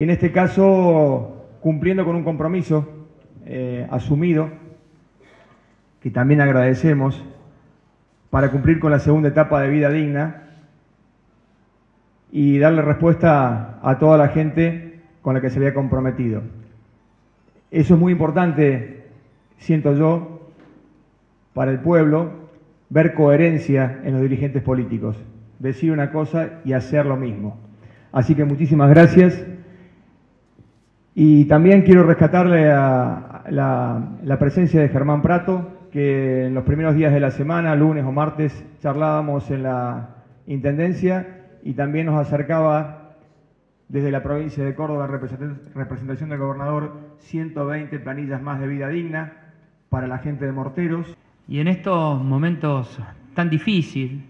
En este caso, cumpliendo con un compromiso eh, asumido, que también agradecemos, para cumplir con la segunda etapa de vida digna y darle respuesta a toda la gente con la que se había comprometido. Eso es muy importante, siento yo, para el pueblo, ver coherencia en los dirigentes políticos, decir una cosa y hacer lo mismo. Así que muchísimas gracias. Y también quiero rescatarle a la, presencia de Germán Prato, que en los primeros días de la semana, lunes o martes, charlábamos en la Intendencia y también nos acercaba desde la provincia de Córdoba, representación del gobernador, 120 planillas más de vida digna para la gente de Morteros. Y en estos momentos tan difíciles,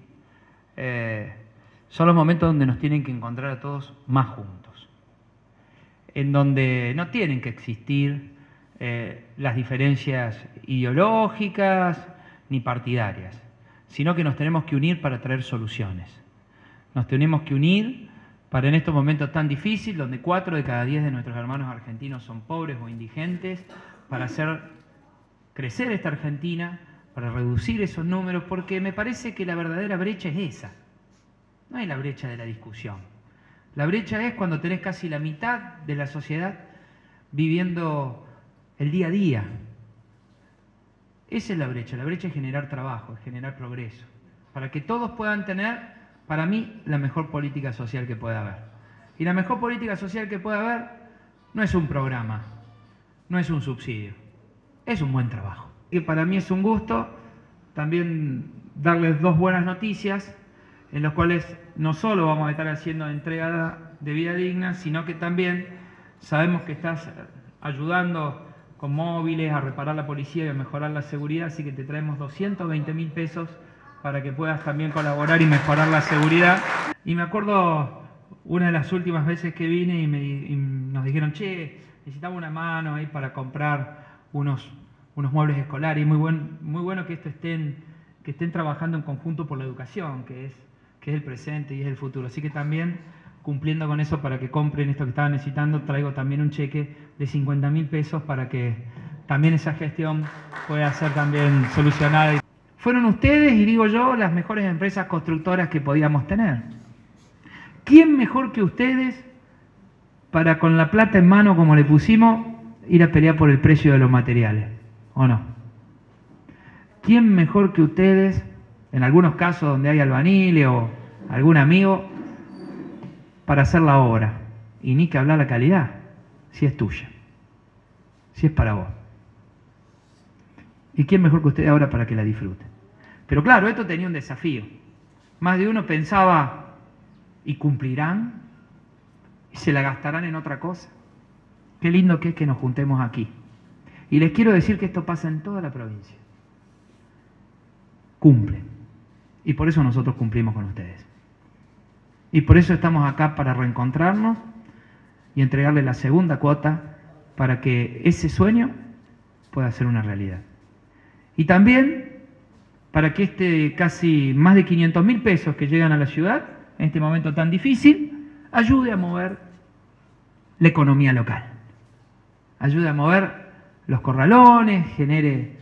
eh, son los momentos donde nos tienen que encontrar a todos más juntos, en donde no tienen que existir eh, las diferencias ideológicas ni partidarias, sino que nos tenemos que unir para traer soluciones. Nos tenemos que unir para en estos momentos tan difíciles, donde cuatro de cada diez de nuestros hermanos argentinos son pobres o indigentes, para hacer crecer esta Argentina, para reducir esos números, porque me parece que la verdadera brecha es esa. No es la brecha de la discusión. La brecha es cuando tenés casi la mitad de la sociedad viviendo el día a día. Esa es la brecha. La brecha es generar trabajo, es generar progreso. Para que todos puedan tener, para mí, la mejor política social que pueda haber. Y la mejor política social que pueda haber no es un programa, no es un subsidio, es un buen trabajo. Y para mí es un gusto también darles dos buenas noticias en las cuales no solo vamos a estar haciendo entrega de vida digna, sino que también sabemos que estás ayudando con móviles, a reparar la policía y a mejorar la seguridad, así que te traemos 220 mil pesos para que puedas también colaborar y mejorar la seguridad. Y me acuerdo una de las últimas veces que vine y, nos dijeron, che, necesitamos una mano ahí para comprar unos, muebles escolares. Y muy, muy bueno que esto estén, que estén trabajando en conjunto por la educación, que es, que es el presente y es el futuro. Así que también cumpliendo con eso para que compren esto que estaban necesitando, traigo también un cheque de 50 mil pesos para que también esa gestión pueda ser también solucionada. Fueron ustedes, y digo yo, las mejores empresas constructoras que podíamos tener. ¿Quién mejor que ustedes para con la plata en mano, como le pusimos, ir a pelear por el precio de los materiales? ¿O no? ¿Quién mejor que ustedes, en algunos casos donde hay albanile o algún amigo, para hacer la obra. Y ni que hablar la calidad, si es tuya, si es para vos. ¿Y quién mejor que usted ahora para que la disfrute? Pero claro, esto tenía un desafío. Más de uno pensaba, ¿y cumplirán? ¿Y se la gastarán en otra cosa? Qué lindo que es que nos juntemos aquí. Y les quiero decir que esto pasa en toda la provincia. Cumplen. Y por eso nosotros cumplimos con ustedes. Y por eso estamos acá para reencontrarnos y entregarle la segunda cuota para que ese sueño pueda ser una realidad. Y también para que este casi más de 500 mil pesos que llegan a la ciudad en este momento tan difícil ayude a mover la economía local. Ayude a mover los corralones, genere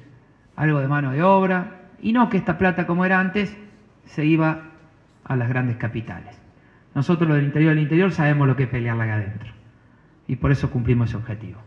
algo de mano de obra y no que esta plata como era antes se iba a las grandes capitales. Nosotros los del interior del interior sabemos lo que es pelearla acá adentro. Y por eso cumplimos ese objetivo.